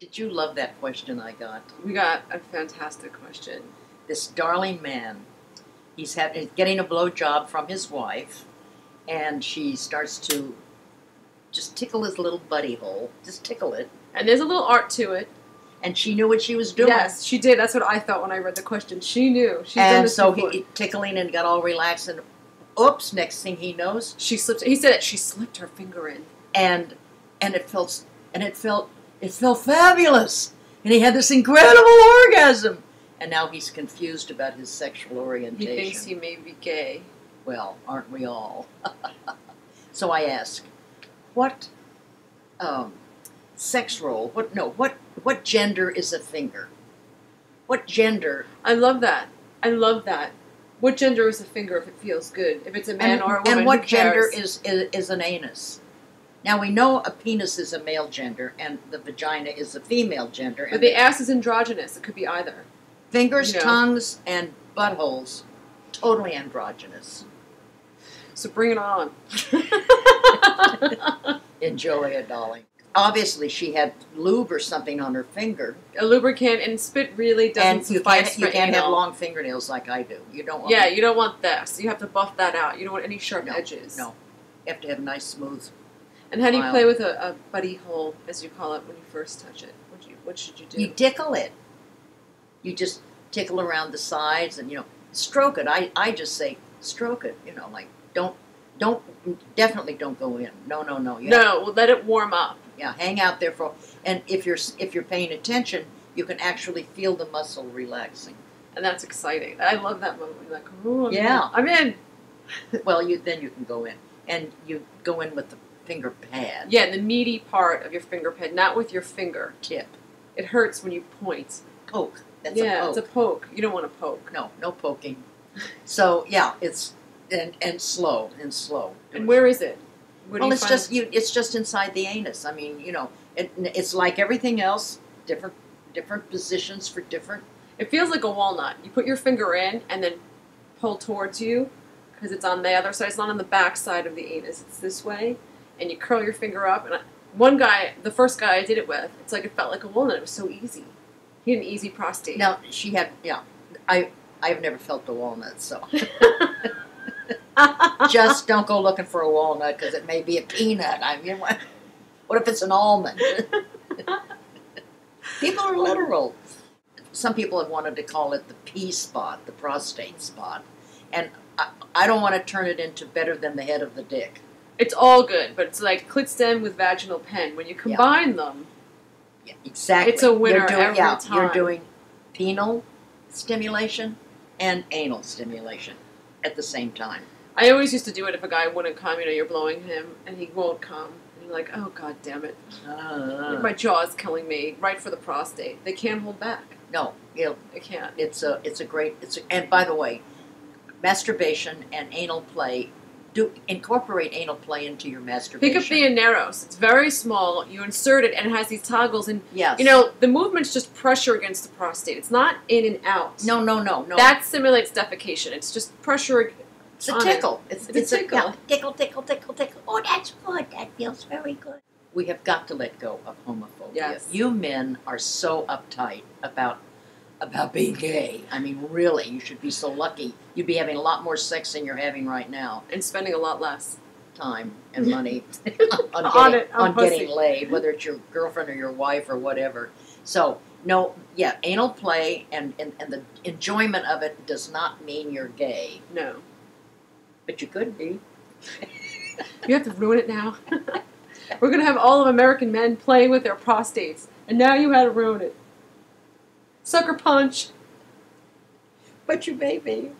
Did you love that question I got? We got a fantastic question. This darling man, he's having getting a blowjob from his wife, and she starts to just tickle his little buddy hole, just tickle it, And there's a little art to it. and she knew what she was doing. Yes, she did. That's what I thought when I read the question. She knew. She's done and this so before. he tickling and got all relaxed, and oops, next thing he knows, she slipped. He said it. She slipped her finger in. and and it felt and it felt it felt fabulous, and he had this incredible orgasm, and now he's confused about his sexual orientation. He thinks he may be gay. Well, aren't we all? so I ask, what um, sex role? What no? What what gender is a finger? What gender? I love that. I love that. What gender is a finger if it feels good? If it's a man and, or a woman? and what gender is, is is an anus? Now we know a penis is a male gender and the vagina is a female gender. But And the ass is androgynous. It could be either. fingers, you know. tongues, and buttholes, totally androgynous. So bring it on. Enjoy it, darling. Obviously, she had lube or something on her finger, a lubricant and spit really doesn't and you can't you can't have long fingernails like I do. You don't. Want Yeah, you don't want this. You have to buff that out. You don't want any sharp No, edges. no. You have to have nice, smooth. And how do you play with a, a buddy hole, as you call it, when you first touch it? What you what should you do? You tickle it. You just tickle around the sides and you know stroke it. I I just say stroke it. You know, like don't don't definitely don't go in. No, no, no. You no, well, let it warm up. yeah, hang out there for. And if you're if you're paying attention, you can actually feel the muscle relaxing. And that's exciting. I love that moment. You're like, oh, I'm Yeah. in. I'm in. Well, you then you can go in and you go in with the finger pad Yeah, the meaty part of your finger pad, not with your finger. tip It hurts when you point. poke. That's yeah, a poke. it's a poke. You don't want to poke. no, no poking. So yeah, it's and and slow and slow. And where is it? Where well, it's just you. It's just inside the anus. I mean, you know, it, it's like everything else. Different different positions for different. It feels like a walnut. You put your finger in and then pull towards you because it's on the other side. It's not on the back side of the anus. It's this way, and you curl your finger up. And I, one guy, the first guy I did it with, it's like it felt like a walnut. It was so easy. He had an easy prostate. Now she had yeah. I I've never felt the walnut, so just don't go looking for a walnut because it may be a peanut. I mean, what, what if it's an almond? people are literal. Some people have wanted to call it the P spot, the prostate spot, and I, I don't want to turn it into better than the head of the dick. It's all good, but it's like clit stem with vaginal pen. When you combine them, Yeah, exactly. It's a winner You're doing, every yeah, You're doing penal stimulation and anal stimulation at the same time. I always used to do it if a guy wouldn't come. You know, you're blowing him and he won't come, and you're like, oh god damn it, Uh, my jaw's killing me. Right for the prostate. They can't hold back. no, it, They can't. it's a it's a great it's a, and by the way, masturbation and anal play do incorporate anal play into your masturbation. Pick up the Aneros. It's very small. You insert it, and it has these toggles, and yes. you know the movement's just pressure against the prostate. It's not in and out. no no no no that simulates defecation. It's just pressure. it's a on it. tickle. It's, It's a tickle. yeah, tickle tickle tickle tickle. Oh, that's good. That feels very good. We have got to let go of homophobia. Yes. You men are so uptight about about being gay. I mean, really, you should be so lucky. You'd be having a lot more sex than you're having right now. and spending a lot less. Time and money on, On getting, it, on on getting laid, whether it's your girlfriend or your wife or whatever. So, no, yeah, anal play and, and, and the enjoyment of it does not mean you're gay, No, but you could be. you have to ruin it now. We're gonna have all of American men playing with their prostates, and now you had to ruin it. Sucker punch. But you may be.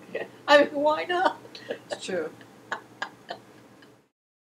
I mean, why not? It's true.